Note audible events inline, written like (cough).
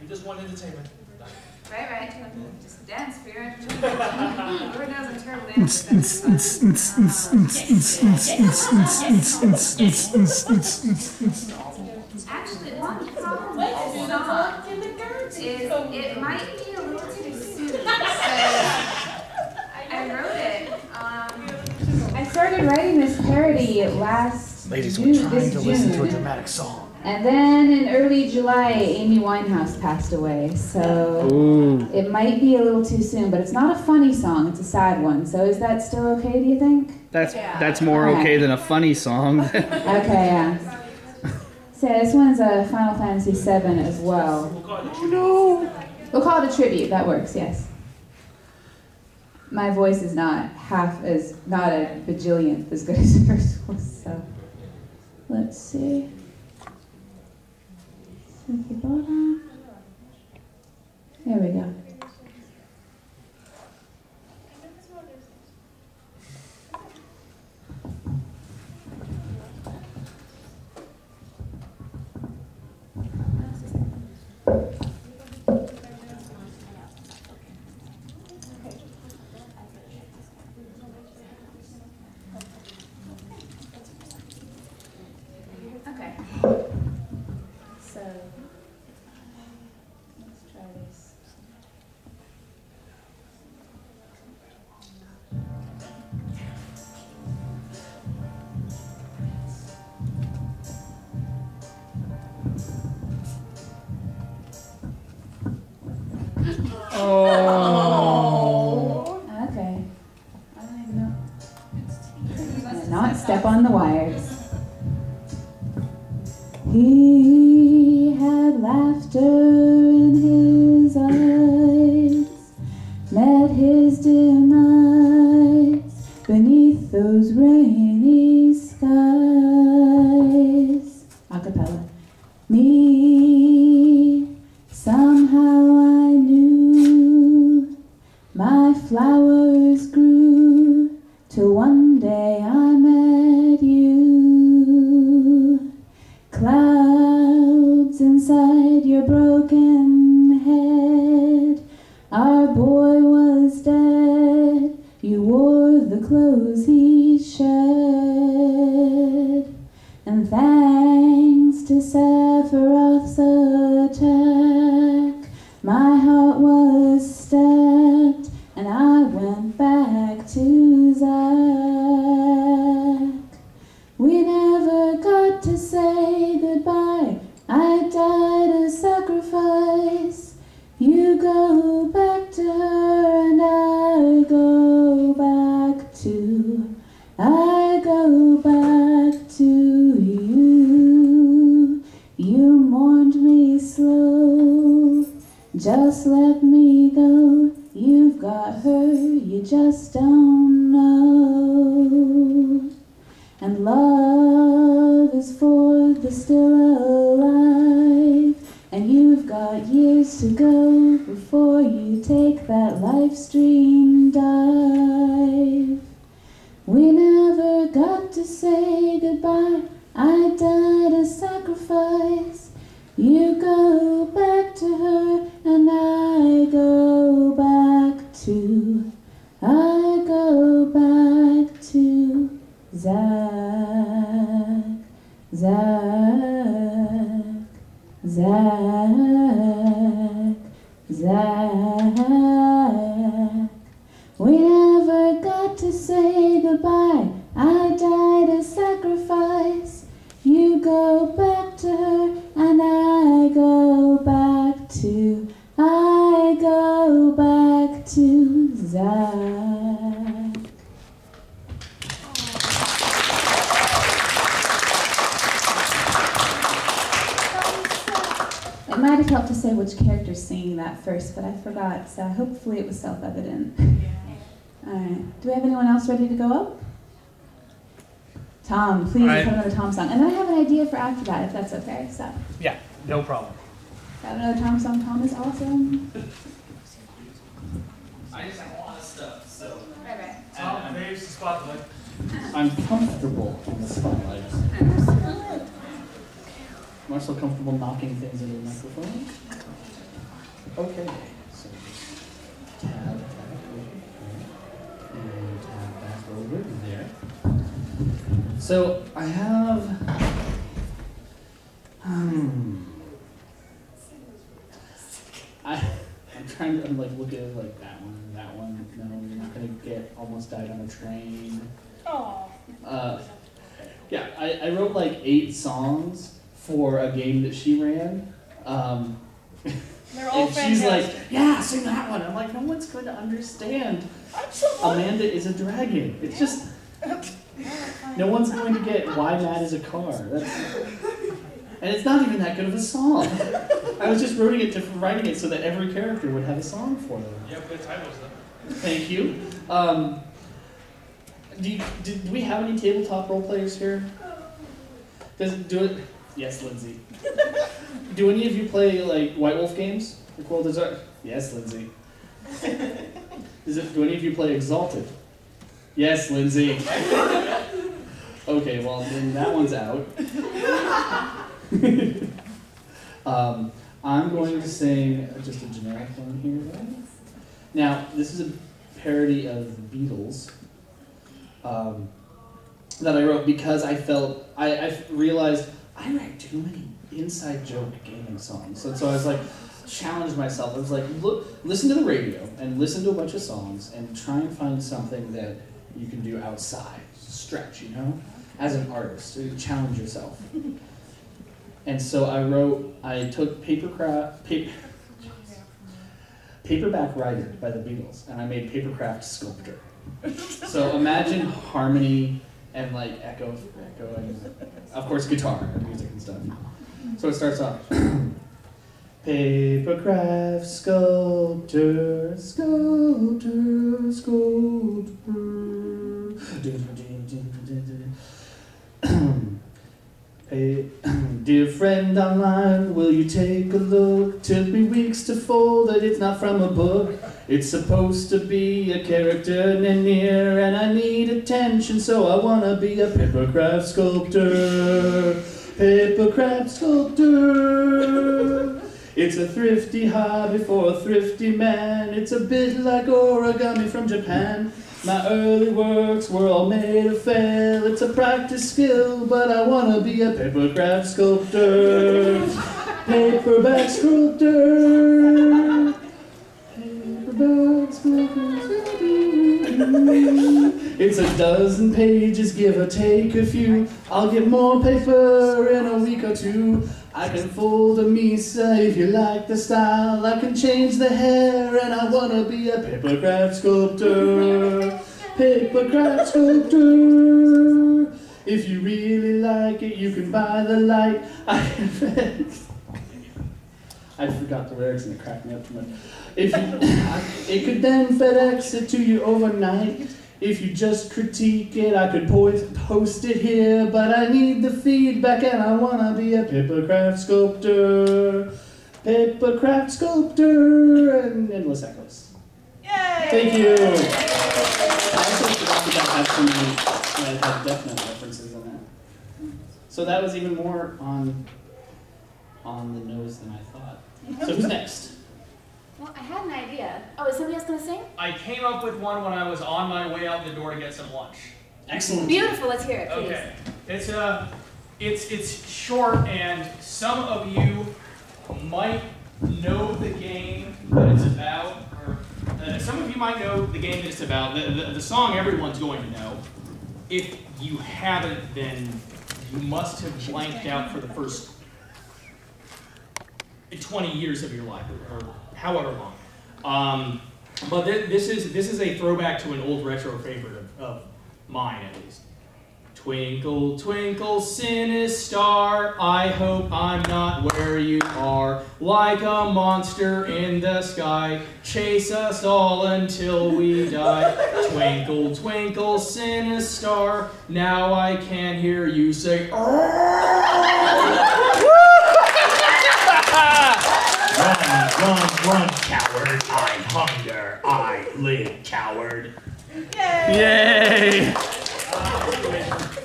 We just want entertainment. Right, right, just dance, spirit. (laughs) Lord knows I'm terrible dancer. Actually, one problem with this song is it might be a little too soon. So I wrote it. Um, I started writing this parody last Ladies, June, we're trying this to listen to a dramatic song. And then in early July, Amy Winehouse passed away. So Ooh. it might be a little too soon, but it's not a funny song. It's a sad one. So is that still okay, do you think? That's that's more okay than a funny song. (laughs) (laughs) Okay, yeah. So this one's a Final Fantasy VII as well. Oh no! We'll call it a tribute. That works, yes. My voice is not half as, not a bajillionth as good as (laughs) hers was, so. Let's see. Silky bottom. There we go. Oh. Okay. I don't even know. Not step on the wires. He had laughter in his eyes, met his demise beneath those rainy skies. Clouds inside your broken head. Our boy was dead. You wore the clothes he Just let me go. You've got her, you just don't know. And love is for the still alive. And you've got years to go before you take that Lifestream dive. We never got to say goodbye. I died a sacrifice. You go back to her, Zack. Zack. Zack. We never got to say goodbye. I died a sacrifice. You go back to her, and I go back to. I go back to Zack. It might have helped to say which character's singing that first, but I forgot, so hopefully it was self-evident. All right. Do we have anyone else ready to go up? Tom, please I- put another Tom song. And then I have an idea for after that, if that's okay. So, Yeah, no problem. got another Tom song. Tom is awesome. I just have a lot of stuff, so. Right, right. Tom waves the spotlight. I'm comfortable in the spotlight. Marcel comfortable knocking things into the microphone? Okay, so just tab back over and tab back over there. So I have. Hmm. I, I'm trying to I'm like look at like that one, that one. No, you're not gonna get almost died on a train. Oh. Uh, yeah, I, I wrote like eight songs for a game that she ran. Um, They're (laughs) all and she's like, yeah, sing that one. I'm like, no one's going to understand. I'm so Amanda is a dragon. It's just, (laughs) no one's going to get why Matt is a car. That's, and it's not even that good of a song. I was just writing it to writing it so that every character would have a song for them. Yeah, good titles though. Thank you. Um, do, you, do, do we have any tabletop role players here? Does it do it? Yes, Lindsay. do any of you play like White Wolf games? Like World Desert? Yes, Lindsay. Is it? Do any of you play Exalted? Yes, Lindsay. Okay, well then that one's out. um, I'm going to sing just a generic one here. Then. Now, this is a parody of the Beatles um, that I wrote because I felt I, I realized I write too many inside joke gaming songs, and so I was like challenged myself. I was like, look, listen to the radio and listen to a bunch of songs and try and find something that you can do outside, stretch, you know, as an artist, to challenge yourself. And so I wrote, I took papercraft, paper, Paperback Writer by the Beatles, and I made Papercraft Sculptor. so imagine harmony and like echo, echo, and of course guitar and music and stuff. So it starts off. (clears throat) Papercraft sculptor, sculptor, sculptor. (clears throat) Hey, dear friend online, will you take a look? Took me weeks to fold it, it's not from a book. It's supposed to be a character near, and I need attention, so I wanna be a papercraft sculptor. Papercraft sculptor. It's a thrifty hobby for a thrifty man. It's a bit like origami from Japan. My early works were all made of fail. It's a practice skill, but I wanna be a papercraft sculptor. Paperback sculptor. Paperback sculptor. It's a dozen pages, give or take a few. I'll get more paper in a week or two. I can fold a Misa if you like the style. I can change the hair, and I wanna be a papercraft sculptor. Papercraft sculptor. If you really like it, you can buy the light. I (laughs) I forgot the lyrics and it cracked me up too much. If you, (laughs) it could then FedEx it to you overnight. If you just critique it, I could post it here, but I need the feedback and I wanna be a papercraft sculptor. Papercraft sculptor and endless echoes. Yay! Thank you. I also forgot that that had so many that had Death Note references in it. So that was even more on on the nose than I thought. So who's next? Well, I had an idea. Oh, is somebody else gonna sing? I came up with one when I was on my way out the door to get some lunch. Excellent. Beautiful. Let's hear it, please. Okay, it's uh, it's it's short, and some of you might know the game that it's about, or uh, some of you might know the game that it's about. The, the, the song everyone's going to know. If you haven't, then you must have blanked out for the first 20 years of your life, or, however long. Um, but thi- this is this is a throwback to an old retro favorite of, of mine, at least. Twinkle, twinkle, sinister star, I hope I'm not where you are. Like a monster in the sky, chase us all until we die. Twinkle, twinkle, sinister star, now I can hear you say, I run, run, coward. I hunger. I live, coward. Yay! Yay.